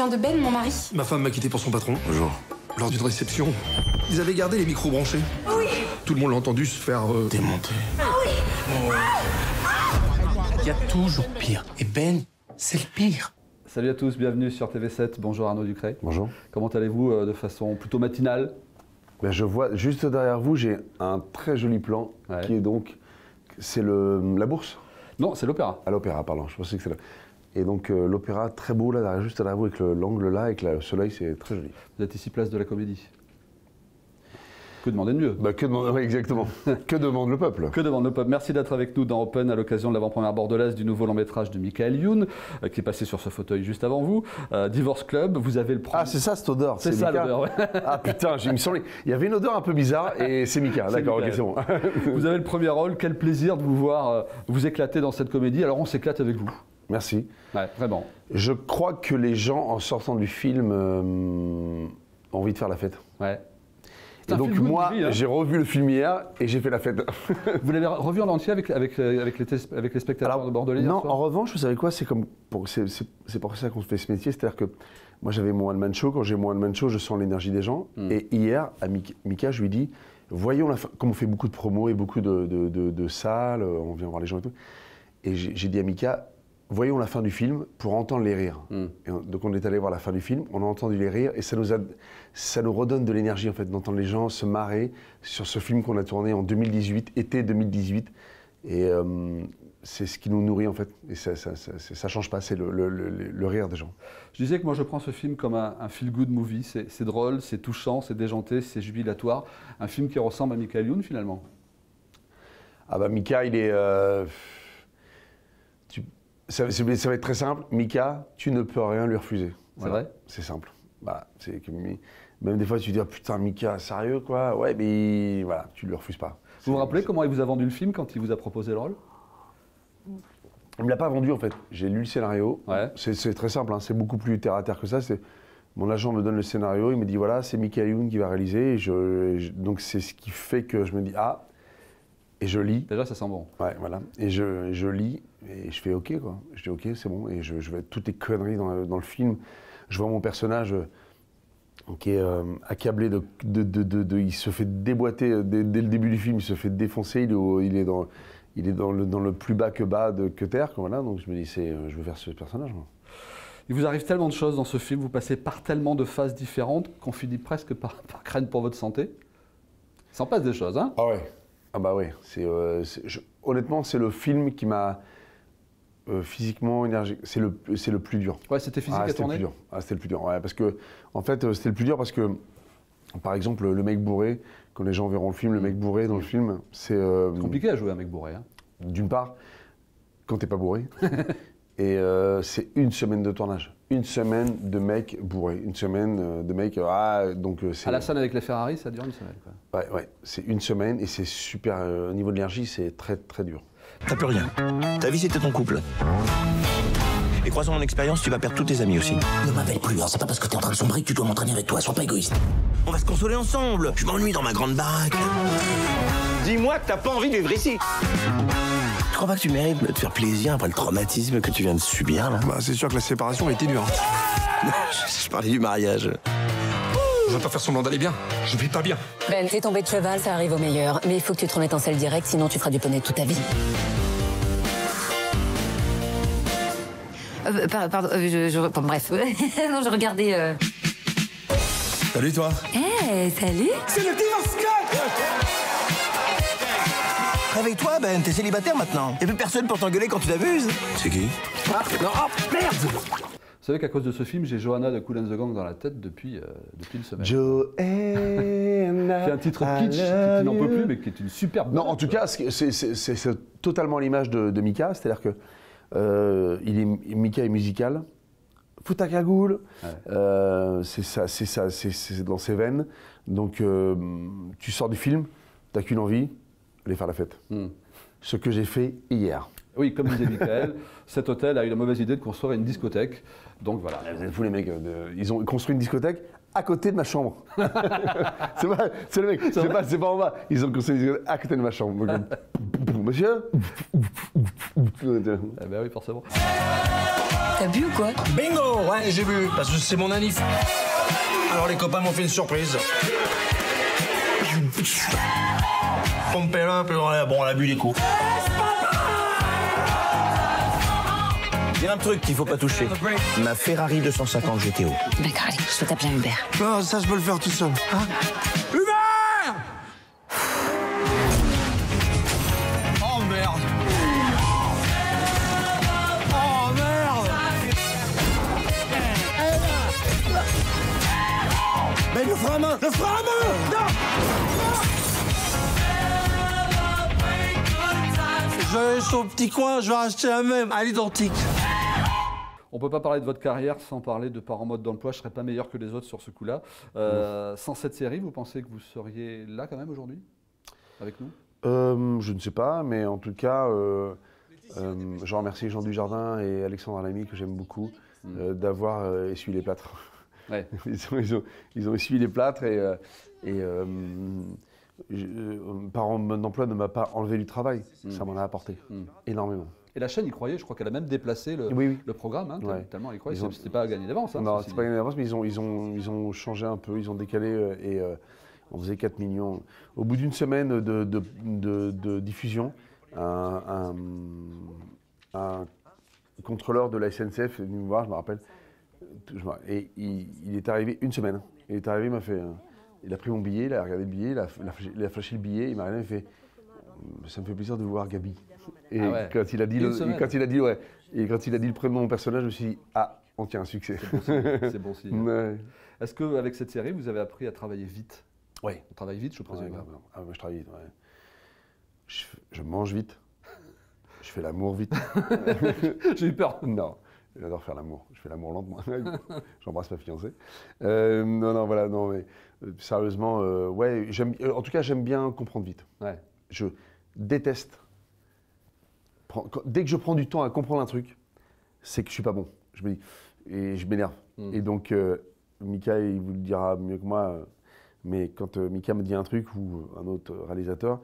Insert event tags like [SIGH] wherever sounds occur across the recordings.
souviens de Ben, mon mari Ma femme m'a quitté pour son patron. Bonjour. Lors d'une réception, ils avaient gardé les micros branchés. Oui. Tout le monde l'a entendu se faire. euh, Démonté. Il y a toujours pire. Et Ben, c'est le pire. Salut à tous, bienvenue sur TV7. Bonjour Arnaud Ducret. Bonjour. Comment allez-vous euh, de façon plutôt matinale? Ben, je vois juste derrière vous, j'ai un très joli plan Ouais. qui est donc c'est le la bourse? Non, c'est l'opéra. à l'opéra, pardon. Je pensais que c'est là. Et donc euh, l'opéra très beau là, derrière, juste derrière vous avec le- l'angle là, avec la- le soleil, c'est très joli. Vous êtes ici place de la Comédie. Que demander de mieux Bah, que demande oui, exactement [LAUGHS] Que demande le peuple? Que demande le peuple? Merci d'être avec nous dans Open à l'occasion de l'avant-première bordelaise du nouveau long métrage de Michael Youn, euh, qui est passé sur ce fauteuil juste avant vous. Euh, Divorce Club, vous avez le premier. Ah, c'est ça cette odeur C'est ça l'odeur, ouais. Ah putain, j'ai- semblait. Il y avait une odeur un peu bizarre et c'est Mika. [LAUGHS] D'accord, ok, c'est bon. Vous avez le premier rôle. Quel plaisir de vous voir euh, vous éclater dans cette comédie. Alors on s'éclate avec vous. Merci. Ouais, vraiment. Je crois que les gens, en sortant du film, euh, ont envie de faire la fête. Ouais. Et donc moi, hein. j'ai revu le film hier et j'ai fait la fête. [LAUGHS] Vous l'avez revu en entier avec, avec, euh, avec, les, avec les spectateurs de Bordelais non, en revanche, vous savez quoi C'est comme pour c'est ça qu'on fait ce métier, c'est-à-dire que moi j'avais mon one man show. Quand j'ai mon one man show, je sens l'énergie des gens. Hmm. Et hier, à Mika, je lui dis, voyons la. Comme on fait beaucoup de promos et beaucoup de, de- de- de salles, on vient voir les gens et tout. Et j'ai dit à Mika, voyons la fin du film pour entendre les rires. Hmm. Et on- donc on est allé voir la fin du film, on a entendu les rires et ça nous a, ça nous redonne de l'énergie en fait d'entendre les gens se marrer sur ce film qu'on a tourné en 2018, été 2018. Et euh, c'est ce qui nous nourrit en fait. Et ça, ça, ça, ça- ça change pas, c'est le, le- le- le rire des gens. Je disais que moi je prends ce film comme un, un feel-good movie. C'est drôle, c'est touchant, c'est déjanté, c'est jubilatoire. Un film qui ressemble à Michael Youn finalement. Ah bah Mika, il est. euh, ça, va être très simple. Mika, tu ne peux rien lui refuser. C'est vrai? C'est simple. Voilà, c'est que mi- même des fois tu te dis Ah, putain Mika, sérieux quoi? Ouais, mais voilà, tu lui refuses pas. Vous vous rappelez comment il vous a vendu le film quand il vous a proposé le rôle? Il me l'a pas vendu en fait. J'ai lu le scénario. Ouais. C'est très simple, hein. c'est beaucoup plus terre à terre que ça. Mon agent me donne le scénario, il me dit voilà, c'est Michael Youn qui va réaliser. Et je- et je- donc c'est ce qui fait que je me dis ah, et je lis. Déjà ça sent bon. Ouais, voilà. Et je, je lis et je fais OK, quoi. Je dis OK, c'est bon. Et je, je vais toutes les conneries dans, le- dans le film. Je vois mon personnage euh, qui est euh, accablé de, de, de, Il se fait déboîter euh, dès, dès le début du film, il se fait défoncer. Il est, au- il est, dans, il est dans, le, dans le plus bas que bas de, que terre. quoi, Voilà. Donc je me dis, c'est, je veux faire ce personnage. moi. Il vous arrive tellement de choses dans ce film, vous passez par tellement de phases différentes qu'on finit presque par, par craindre pour votre santé. Il s'en passe des choses, hein? Ah ouais. Ah bah ouais. C'est, euh, honnêtement, c'est le film qui m'a euh, physiquement énergique. C'est le, c'est le plus dur. Ouais, c'était physique ah, à c'était le plus dur. Ah, c'était le plus dur. Ouais, parce que, en fait, euh, c'était le plus dur parce que, par exemple, le mec bourré, quand les gens verront le film, le mec bourré dans le film, c'est. euh, Compliqué à jouer un mec bourré. Hein. D'une part, quand t'es pas bourré, [LAUGHS] et c'est une semaine de tournage. Une semaine de mec bourré. Une semaine euh, de mec. ah, donc euh, c'est. À la scène avec les Ferrari, ça dure une semaine. Quoi. Ouais, ouais. C'est une semaine et c'est super. euh, au niveau de l'énergie, c'est très, très dur. T'as plus rien. Ta vie, c'était ton couple. Et croisant mon expérience, tu vas perdre tous tes amis aussi. Ne m'appelle plus, hein. c'est pas parce que t'es en train de sombrer que tu dois m'entraîner avec toi, sois pas égoïste. On va se consoler ensemble. Je m'ennuie dans ma grande baraque. Dis-moi que t'as pas envie de vivre ici. Tu crois pas que tu mérites de te faire plaisir après le traumatisme que tu viens de subir, là Bah, c'est sûr que la séparation a été dure. je, [LAUGHS] je parlais du mariage. Je vais pas faire semblant d'aller bien. Je vais pas bien. Ben, t'es tombé de cheval, ça arrive au meilleur. Mais il faut que tu te remettes en selle direct, sinon tu feras du poney toute ta vie. Euh, par- pardon, euh, je, je- bon, bref. [LAUGHS] non, je regardais. euh, Salut, toi. Eh, salut C'est le divorce Réveille-toi, Ben. T'es célibataire maintenant. Y'a plus personne pour t'engueuler quand tu t'abuses. C'est qui? Vous savez qu'à cause de ce film, j'ai Johanna de Cool and the Gang dans la tête depuis, euh, depuis une semaine. Joanna. C'est un titre kitsch qui n'en peut plus, mais qui est une superbe. Non, en tout cas, c'est- totalement l'image de, de Mika, c'est-à-dire que euh, il est, Mika est musical. Fous ta cagoule, Euh, c'est ça, c'est ça, c'est- c'est dans ses veines. Donc, euh, tu sors du film, t'as qu'une envie, aller faire la fête. Hmm. Ce que j'ai fait hier. Oui, comme disait Michael, [LAUGHS] cet hôtel a eu la mauvaise idée de construire une discothèque. Donc voilà. Vous êtes fous les mecs, euh, de- ils ont construit une discothèque à côté de ma chambre. [LAUGHS] c'est pas, c'est le mec, c'est pas, c'est pas en bas. Ils ont conseillé à côté de ma chambre. Donc, [LAUGHS] Monsieur Eh ben oui, forcément. T'as bu ou quoi? Bingo Ouais, j'ai vu, parce que c'est mon anif. Alors les copains m'ont fait une surprise. Pompé là, puis on a, bon, on a bu les coups. Il y a un truc qu'il faut pas toucher. Ma Ferrari 250 GTO. D'accord, allez, je te tape un Uber. Non, ça je peux le faire tout seul. Hein Hubert Oh merde Oh merde Mais le frein à main Le frein à main Non Je vais aller sur le petit coin, je vais racheter la même, à l'identique. On peut pas parler de votre carrière sans parler de Par en mode d'emploi. Je serais pas meilleur que les autres sur ce coup-là. Euh, sans cette série, vous pensez que vous seriez là quand même aujourd'hui? Avec nous? Euh, je ne sais pas, mais en tout cas, euh, euh, je remercie Jean Dujardin et Alexandre Lamy, que j'aime beaucoup, euh, d'avoir euh, essuyé les plâtres. Ouais. [LAUGHS] Ils ont, ils ont- ils ont essuyé les plâtres et, euh, et je- euh, Parents d'emploi ne m'a pas enlevé du travail. Ça m'en a apporté énormément. Et la chaîne y croyait, je crois qu'elle a même déplacé le, Oui, oui. le programme, hein, Ouais. tellement elle y croyait. Ils ont- C'était pas gagné d'avance. hein, non, c'est pas gagné d'avance, mais ils ont, ils, ont, ils ont changé un peu, ils ont décalé euh, et euh, on faisait 4 millions. Au bout d'une semaine de, de- de- de diffusion, un, un- un contrôleur de la SNCF est venu me voir, je me rappelle, et il, il est arrivé une semaine. Il est arrivé, il m'a fait. euh, il a pris mon billet, il a regardé le billet, il a, il a flashé, le billet, il m'a regardé, fait Ça me fait plaisir de vous voir, Gabi. Et Ah ouais. quand il a dit le, quand il a dit ouais, et quand il a dit le prénom de mon personnage, je me suis dit Ah, on tient un succès. C'est bon signe. [LAUGHS] Ouais. Est-ce qu'avec cette série, vous avez appris à travailler vite? Ouais. On travaille vite, je présume. ouais. Ah, moi, je travaille vite. ouais. Je, je mange vite. [LAUGHS] Je fais l'amour vite. [LAUGHS] J'ai eu peur. non, j'adore faire l'amour. Je fais l'amour lentement. [LAUGHS] J'embrasse ma fiancée. Euh, non, non, voilà, non, mais euh, sérieusement, euh, ouais, j'aime. En tout cas, j'aime bien comprendre vite. Ouais. Je déteste. quand- dès que je prends du temps à comprendre un truc, c'est que je suis pas bon. Je me dis et je m'énerve. Mm. Et donc, Mika, il vous le dira mieux que moi. mais quand Mika me dit un truc ou un autre réalisateur,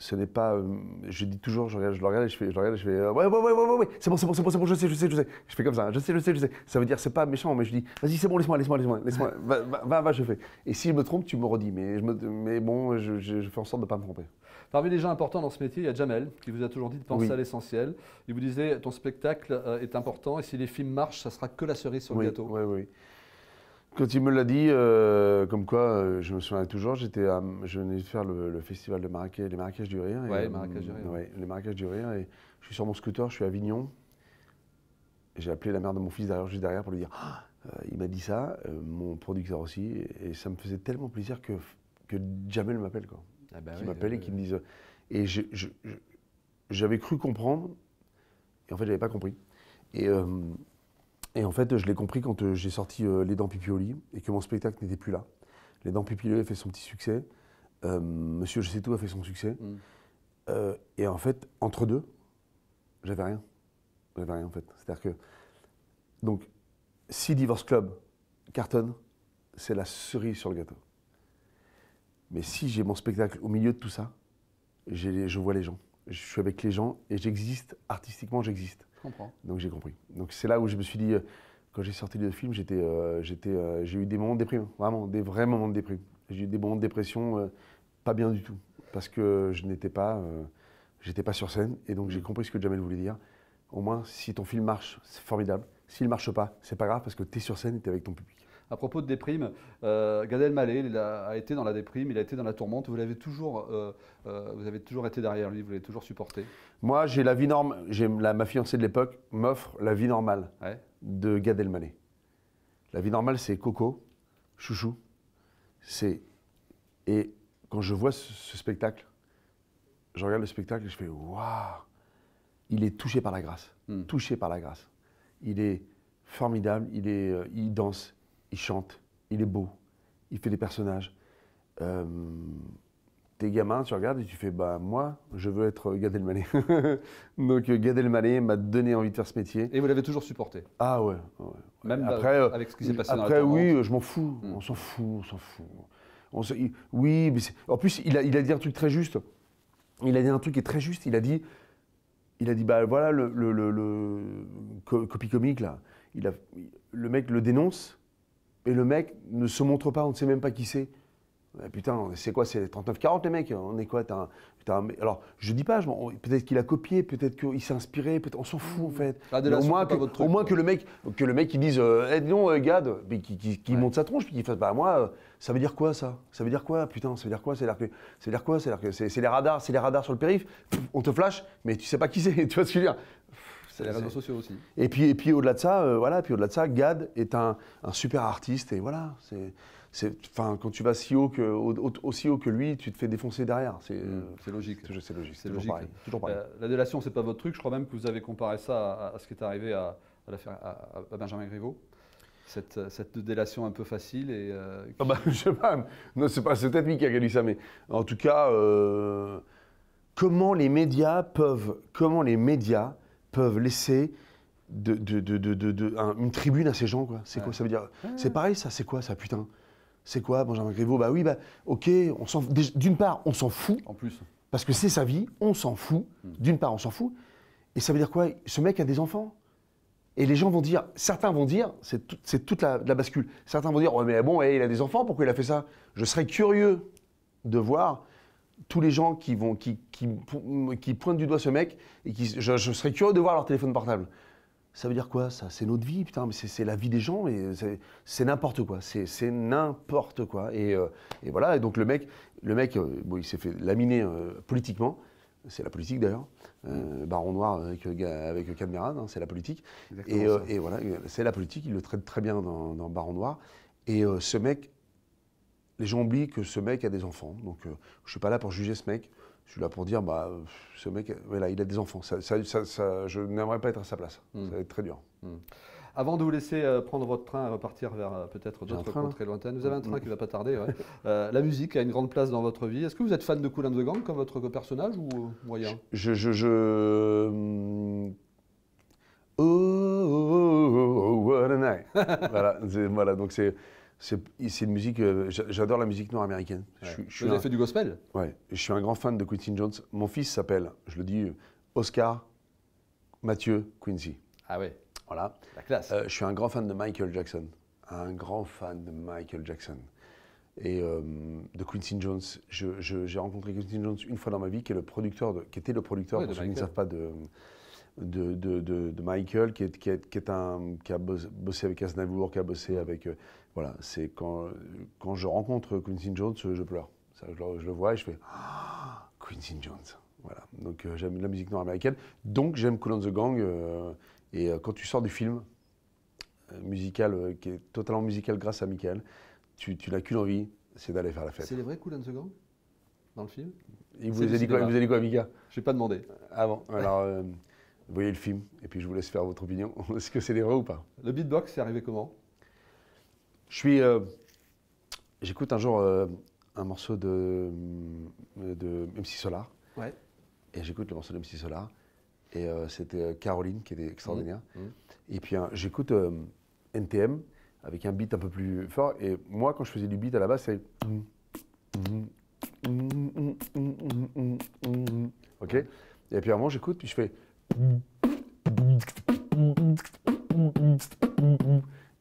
ce n'est pas. euh, je dis toujours, je, regarde, je le regarde et je fais, je le regarde et je fais euh, ouais, ouais, ouais, ouais, ouais, ouais, c'est bon, c'est bon, c'est bon, c'est bon, je sais, je sais, je sais. Je fais comme ça, je sais, je sais, je sais. Ça veut dire, c'est pas méchant, mais je dis, vas-y, c'est bon, laisse-moi, laisse-moi, laisse-moi, laisse-moi, [LAUGHS] va, va, va, je fais. Et si je me trompe, tu me redis. Mais, je me, mais bon, je, je- fais en sorte de ne pas me tromper. Parmi les gens importants dans ce métier, il y a Jamel, qui vous a toujours dit de penser Oui. à l'essentiel. Il vous disait ton spectacle euh, est important et si les films marchent, ça sera que la cerise sur oui, le gâteau. Oui, oui. Quand il me l'a dit, euh, comme quoi, euh, je me souviens toujours, j'étais à- je venais de faire le, le festival de Marrakech, les Marrakech du Rire. et, Ouais, euh, Marrakech du Rire. ouais, les Marrakech du Rire. Et je suis sur mon scooter, je suis à Avignon. Et J'ai appelé la mère de mon fils derrière, juste derrière pour lui dire Ah, euh, il m'a dit ça, euh, mon producteur aussi. Et, et ça me faisait tellement plaisir que, que Jamel m'appelle. quoi Ah bah qui oui, et euh, qui me disent. Et je- je- je- j'avais cru comprendre, et en fait, j'avais pas compris. Et, euh, et en fait, je l'ai compris quand euh, j'ai sorti euh, Les Dents Pipi au lit et que mon spectacle n'était plus là. Les Dents Pipi au lit a fait son petit succès. Euh, Monsieur Je sais tout a fait son succès. Mm. Euh, et en fait, entre deux, j'avais rien. J'avais rien en fait. C'est-à-dire que. Donc, si Divorce Club cartonne, c'est la cerise sur le gâteau. Mais si j'ai mon spectacle au milieu de tout ça, je vois les gens. Je suis avec les gens et j'existe, artistiquement, j'existe. Je comprends. Donc j'ai compris. Donc c'est là où je me suis dit, euh, quand j'ai sorti le film, j'étais, euh, j'étais, euh, j'ai eu des moments de déprime, vraiment, des vrais moments de déprime. J'ai eu des moments de dépression euh, pas bien du tout, parce que je n'étais pas, j'étais pas sur scène, et donc j'ai compris ce que Jamel voulait dire. Au moins, si ton film marche, c'est formidable. S'il marche pas, c'est pas grave, parce que tu es sur scène et tu es avec ton public. À propos de déprime, euh, Gad Elmaleh il a, a été dans la déprime, il a été dans la tourmente. Vous l'avez toujours, euh, euh, vous avez toujours été derrière lui, vous l'avez toujours supporté. Moi, j'ai la vie normale, j'ai la, ma fiancée de l'époque m'offre la vie normale. Ouais. de Gad Elmaleh. La vie normale, c'est Coco, Chouchou. C'est et quand je vois ce, ce spectacle, je regarde le spectacle et je fais waouh, il est touché par la grâce, Mm. touché par la grâce. Il est formidable, il est, euh, il danse, il chante, il est beau, il fait des personnages. Euh, t'es gamin, tu regardes et tu fais bah moi, je veux être Gad Elmaleh. [LAUGHS] Donc Gad Elmaleh m'a donné envie de faire ce métier. Et vous l'avez toujours supporté Ah ouais. ouais. Même après, euh, avec ce qui s'est passé dans la Après, oui, je m'en fous. Hmm. On s'en fout, on s'en fout. On se- il- oui, mais en plus, il a, il a dit un truc très juste. Il a dit un truc qui est très juste. Il a dit, il a dit, bah voilà, le, le, le- le co- copie comique là, il a, le mec le dénonce, et le mec ne se montre pas, on ne sait même pas qui c'est. Ouais, putain, c'est quoi C'est 39-40 les mecs On est quoi un- un- Alors, je dis pas, peut-être qu'il a copié, peut-être qu'il s'est inspiré, peut on s'en fout en fait. Délation, au moins, que, votre truc, au moins quoi. que le mec, que le mec dise, euh, Eh, euh, Gad, mais qui, qui- qui monte sa tronche, puis qu'il fasse, bah moi, euh, ça veut dire quoi ça? Ça veut dire quoi? Putain, ça veut dire quoi? C'est que, ça veut dire quoi? C'est les radars, c'est les radars sur le périph. Pff, On te flash, mais tu sais pas qui c'est. [LAUGHS] Tu vois ce que je veux dire? C'est les réseaux sociaux aussi. et puis, et puis au-delà de ça, euh, voilà, puis au-delà de ça, Gad est un, un super artiste et voilà, c'est, enfin, quand tu vas si haut que, au- au- aussi haut que lui, tu te fais défoncer derrière. C'est, euh, C'est logique. c'est, logique. C'est toujours. Toujours pareil. Euh, la délation, c'est pas votre truc. Je crois même que vous avez comparé ça à, à ce qui est arrivé à, à à- à Benjamin Griveaux. Cette, euh, cette délation un peu facile et euh, [LAUGHS] Ah bah, je sais pas, non, c'est pas, c'est peut-être lui qui a dit ça, mais en tout cas, euh, comment les médias peuvent, comment les médias peuvent laisser de, de- de- de- de- de- un- une tribune à ces gens, quoi. C'est quoi ça veut dire C'est pareil, ça, c'est quoi ça, putain C'est quoi, Benjamin Griveaux Bah oui, bah, ok, on s'en, d'une part, on s'en fout, en plus. parce que c'est sa vie, on s'en fout. D'une part, on s'en fout. Et ça veut dire quoi? Ce mec a des enfants. Et les gens vont dire, certains vont dire, c'est tout- c'est toute la, la bascule. Certains vont dire, ouais, mais bon, eh, il a des enfants, pourquoi il a fait ça? Je serais curieux de voir tous les gens qui, vont, qui, qui, qui pointent du doigt ce mec, et qui, je, je serais curieux de voir leur téléphone portable. Ça veut dire quoi ça? C'est notre vie, putain, mais c'est la vie des gens, et c'est- n'importe quoi. C'est n'importe quoi. Et, euh, et voilà, et donc le mec, le mec euh, bon, il s'est fait laminer euh, politiquement. C'est la politique d'ailleurs. Baron Noir avec, avec Cadmeran, hein, c'est la politique. Et, et voilà, c'est la politique, il le traite très bien dans, dans Baron Noir. Et ce mec, les gens oublient que ce mec a des enfants. Donc euh, je ne suis pas là pour juger ce mec. Je suis là pour dire, bah, euh, ce mec, voilà, il a des enfants. Ça, ça- ça- je n'aimerais pas être à sa place. Mm. Ça va être très dur. Avant de vous laisser euh, prendre votre train et repartir vers euh, peut-être d'autres contrées lointaines, vous avez un train Mm. qui ne va pas tarder. ouais. Euh, la musique a une grande place dans votre vie. Est-ce que vous êtes fan de Cool and the Gang comme votre personnage ou euh, moyen Je, je, je... hum, Oh, oh, oh, oh, what a night. voilà, voilà, donc c'est, c'est, une musique. euh, j'a- j'adore la musique nord-américaine. Je, suis- je suis Vous avez un- fait du gospel? Ouais, je suis un grand fan de Quincy Jones. Mon fils s'appelle, je le dis, Oscar Mathieu Quincy. Ah ouais, Voilà. la classe. Euh, je suis un grand fan de Michael Jackson. Un grand fan de Michael Jackson. Et euh, de Quincy Jones. J'ai rencontré Quincy Jones une fois dans ma vie, qui, est le producteur de- qui était le producteur, Ouais, pour ceux qui ne savent pas, de, de, de- de- Michael, qui, est, qui, est, qui, est un, qui a bossé, bossé avec Aznavour, qui a bossé avec. Voilà, c'est quand, quand je rencontre Quincy Jones, je pleure. Ça, je, le- je le vois et je fais Ah, [GASPS] Quincy Jones. Voilà. Donc euh, j'aime la musique nord-américaine. Donc j'aime Cool and the Gang. euh, et euh, quand tu sors du film musical, qui est totalement musical grâce à Michael, tu, tu n'as qu'une envie, c'est d'aller faire la fête. C'est les vrais Cool and the Gang? Dans le film? Il vous a dit quoi, cinéma. il vous a dit quoi, Mika? Je n'ai pas demandé. Ah bon Alors, euh, voyez le film et puis je vous laisse faire votre opinion. [LAUGHS] Est-ce que c'est des vrais ou pas? Le beatbox, c'est arrivé comment? Je suis. euh, J'écoute un jour euh, un morceau de, de MC Solar. Ouais. Et j'écoute le morceau de MC Solar. Et euh, c'était euh, Caroline qui était extraordinaire. Mmh, mmh. Et puis hein, j'écoute euh, NTM avec un beat un peu plus fort. Et moi, quand je faisais du beat à la base, c'est. Ok Et puis à un moment, j'écoute, puis je fais.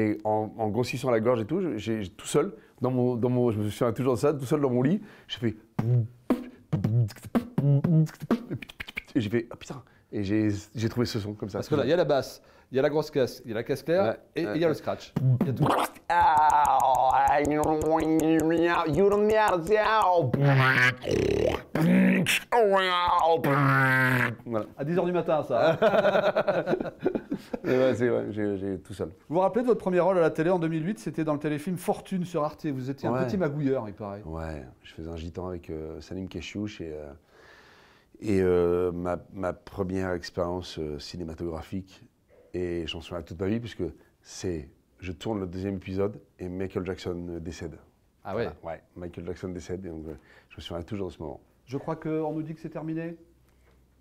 Et en, en grossissant la gorge et tout, j'ai tout seul, dans mon, dans mon, je me souviens toujours de ça, tout seul dans mon lit, j'ai fait. Et j'ai fait, ah putain, et j'ai j'ai trouvé ce son comme ça. Parce que là, il y a la basse, il y a la grosse caisse, il y a la caisse claire Ouais, et ouais, il y a le scratch. Il y a tout. Voilà. À 10h du matin, ça. [LAUGHS] [LAUGHS] [LAUGHS] c'est vrai, j'ai tout seul. vous vous rappelez de votre premier rôle à la télé en 2008 C'était dans le téléfilm Fortune sur Arte. Vous étiez un petit magouilleur, il paraît. Ouais, je faisais un gitan avec euh, Salim Keshiouch et, euh, et euh, ma, ma première expérience cinématographique. Et j'en souviens toute ma vie puisque c'est, je tourne le deuxième épisode et Michael Jackson décède. Ah ouais? Voilà, ouais. Michael Jackson décède, et donc je me souviens toujours de ce moment. Je crois qu'on nous dit que c'est terminé.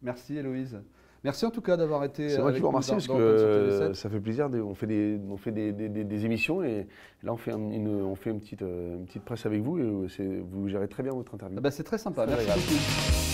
Merci Héloïse. Merci en tout cas d'avoir été. C'est moi qui vous remercie parce que Open sur TV7. ça fait plaisir. de- on fait des, on fait des, des- émissions et là on fait, un- une, on fait une, petite, euh, une petite presse avec vous et euh, vous gérez très bien votre interview. Ah bah, c'est très sympa. Merci beaucoup.